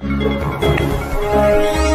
Música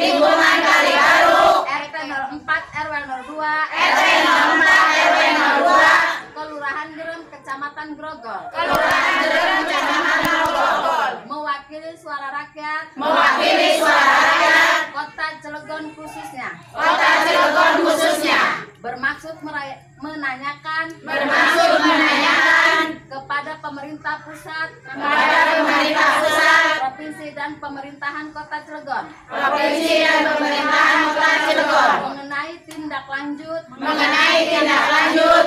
Lingkungan Kalibaru RT 04 RW 02 RT 04 RW 02 Kelurahan Gerem Kecamatan Grogol. Kelurahan Gerem Kecamatan Grogol. Mewakili suara rakyat. Mewakili suara rakyat. Kota Cilegon khususnya. Kota Cilegon khususnya. Bermaksud menanyakan. Bermaksud menanyakan. Kepada pemerintah pusat. Kepada pemerintah pusat provinsi dan pemerintahan Kota Cilegon. Provinsi dan pemerintahan Kota Cilegon. Mengenai tindak lanjut. Mengenai tindak lanjut.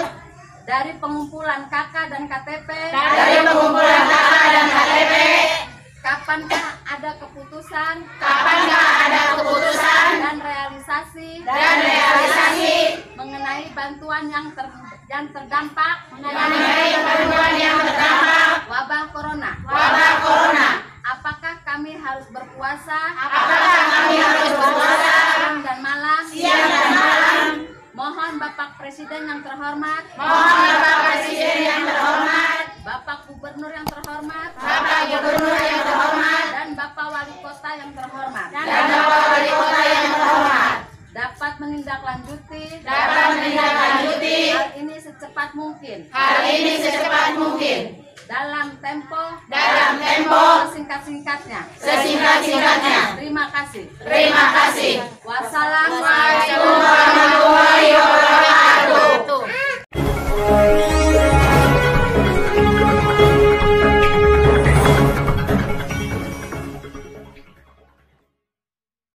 Dari pengumpulan KK dan KTP dari pengumpulan KK dan KTP kapankah ada keputusan? Kapankah ada keputusan? Dan realisasi? Dan realisasi. Mengenai bantuan yang ter yang terdampak? Mengenai bantuan yang Presiden yang terhormat. Mohon Bapak Presiden yang terhormat. Bapak Gubernur yang terhormat. Bapak Gubernur yang terhormat. Dan Bapak Wali Kota yang terhormat. Dan Bapak Wali Kota yang terhormat. Dapat menindaklanjuti. Dapat menindaklanjuti. Hal ini secepat mungkin. Hal ini secepat mungkin. Dalam tempo. Dalam tempo. Singkat-singkatnya sesingkat-singkatnya. Terima kasih. Terima kasih. Wassalamualaikum